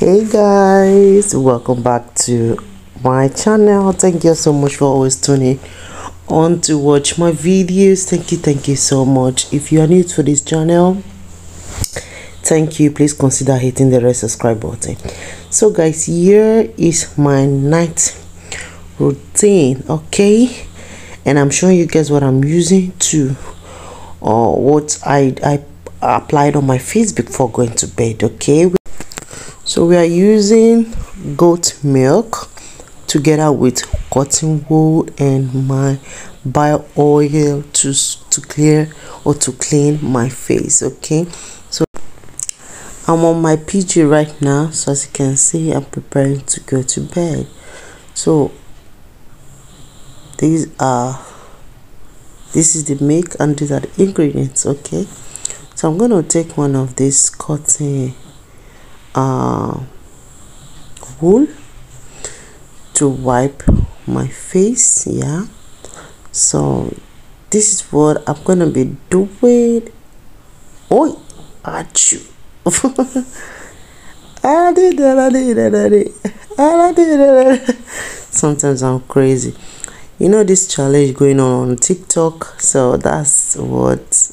hey guys welcome back to my channel. Thank you so much for always tuning on to watch my videos. Thank you thank you so much. If you are new to this channel thank you. Please consider hitting the red subscribe button. So guys here is my night routine okay? And i'm showing you guys what i'm using to or uh, what i i applied on my face before going to bed okay so we are using goat milk together with cotton wool and my bio oil to to clear or to clean my face okay? So i'm on my pg right now. So as you can see i'm preparing to go to bed. So these are this is the milk and these are the ingredients okay? So i'm going to take one of these cotton uh, wool to wipe my face yeah. So this is what i'm gonna be doing. Oh achoo. Sometimes I'm crazy. You know this challenge going on on TikTok, so that's what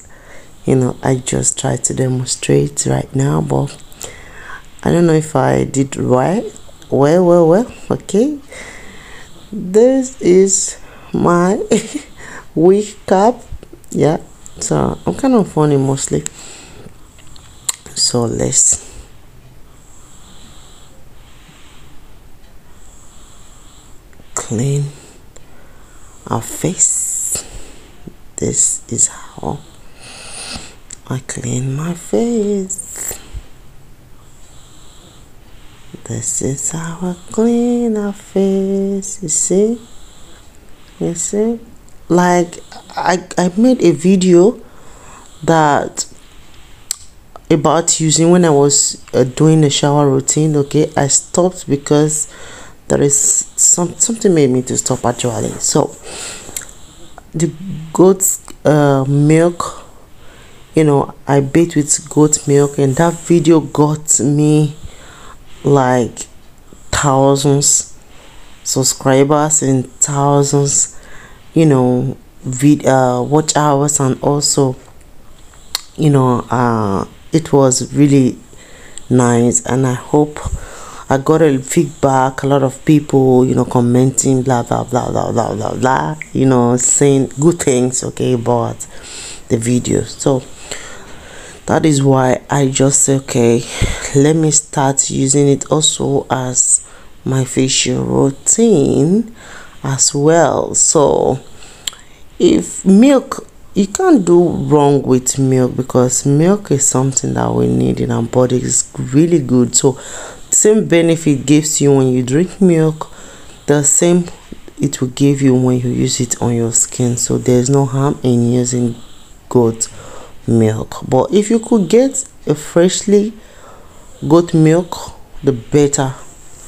you know I just try to demonstrate right now, but I don't know if I did right. Well, well, well, okay. This is my wig cap. Yeah, so I'm kind of funny mostly. So let's clean our face. This is how I clean my face. This is I clean our face. You see? You see? Like I I made a video that about using when I was uh, doing the shower routine. Okay, I stopped because there is some something made me to stop actually. So the goat's uh, milk you know i bathe with goat milk and that video got me like thousands subscribers and thousands you know vid uh, watch hours and also you know uh it was really nice. And i hope i got a feedback a lot of people you know commenting blah blah blah blah blah blah blah you know saying good things okay about the video. So that is why i just say okay let me start using it also as my facial routine as well. So if milk you can't do wrong with milk because milk is something that we need in our body. Is really good. So same benefit gives you when you drink milk the same it will give you when you use it on your skin. So there's no harm in using goat milk. But if you could get a freshly goat milk the better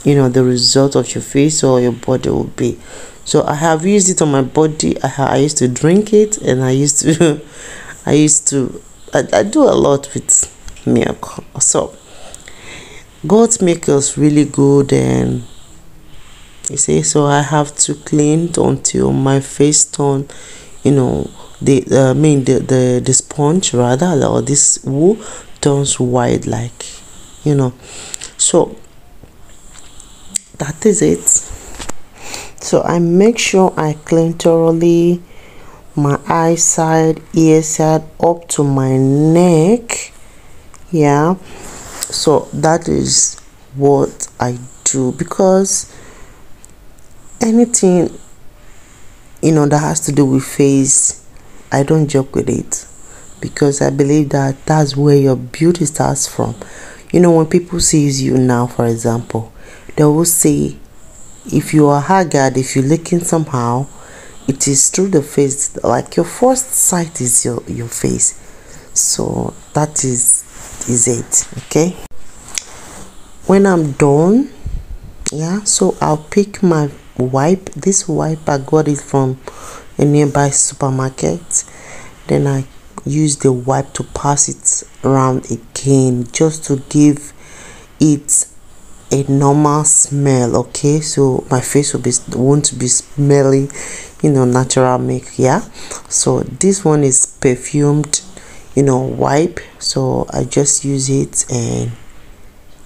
you know the result of your face or your body will be. So i have used it on my body. I, I used to drink it and i used to i used to I, I do a lot with milk. So goat milk is really good and you see so i have to clean until my face turn you know the uh, mean the, the the sponge rather or this wool turns white like you know. So that is it. So I make sure I clean thoroughly my eye side ear side up to my neck. Yeah. So that is what I do because anything you know that has to do with face I don't joke with it because I believe that that's where your beauty starts from. You know, when people sees you now, for example, they will say, if you are haggard, if you're looking somehow, it is through the face. Like your first sight is your your face. So that is is it. Okay. When I'm done, yeah. So I'll pick my wipe. This wipe I got it from a nearby supermarket. Then I use the wipe to pass it around again just to give it a normal smell okay? So my face will be won't be smelly you know natural make yeah? So this one is perfumed you know wipe. So i just use it and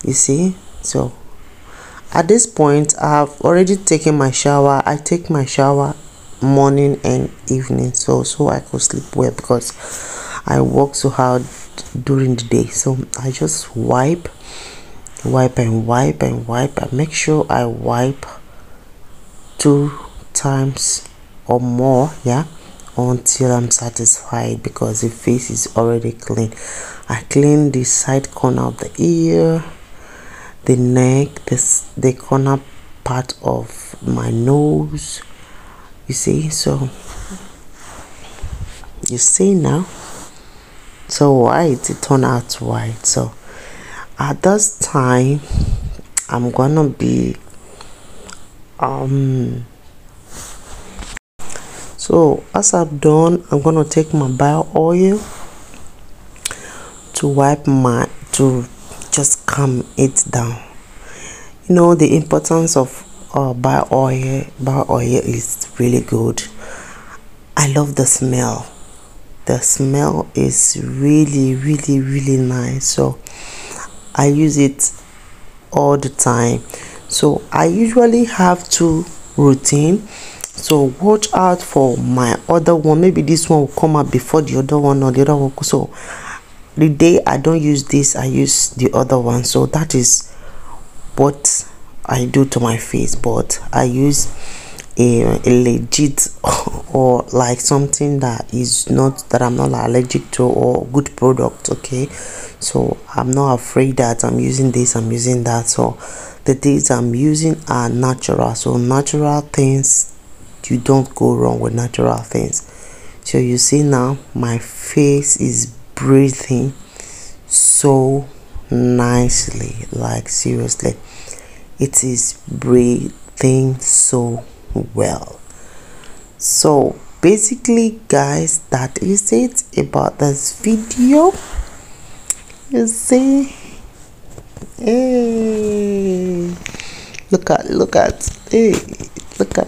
you see? So at this point i've already taken my shower. I take my shower morning and evening so so i could sleep well because i work so hard during the day. So i just wipe wipe and wipe and wipe. And make sure i wipe two times or more yeah until i'm satisfied because the face is already clean. I clean the side corner of the ear the neck this the corner part of my nose you see? So you see now? So white it turned out white. So at this time i'm gonna be um so as I've done I'm gonna take my bio oil to wipe my to just calm it down. You know the importance of uh, bio oil bio oil is really good. I love the smell. The smell is really really really nice. So I use it all the time. So I usually have two routine. So watch out for my other one. Maybe this one will come up before the other one or the other one. So the day i don't use this i use the other one. So that is what i do to my face but i use a, a legit or like something that is not that i'm not allergic to or good product okay? So i'm not afraid that i'm using this i'm using that. So the things i'm using are natural. So natural things you don't go wrong with natural things. So you see now my face is breathing so nicely like seriously it is breathing so well. So basically guys that is it about this video. You see? Hey. Look at look at hey look at.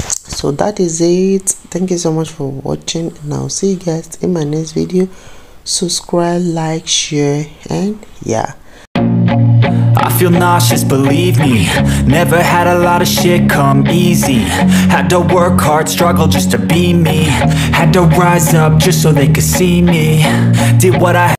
So that is it. Thank you so much for watching and i'll see you guys in my next video. Subscribe like share and yeah feel nauseous, believe me. Never had a lot of shit come easy. Had to work hard, struggle just to be me. Had to rise up just so they could see me. Did what I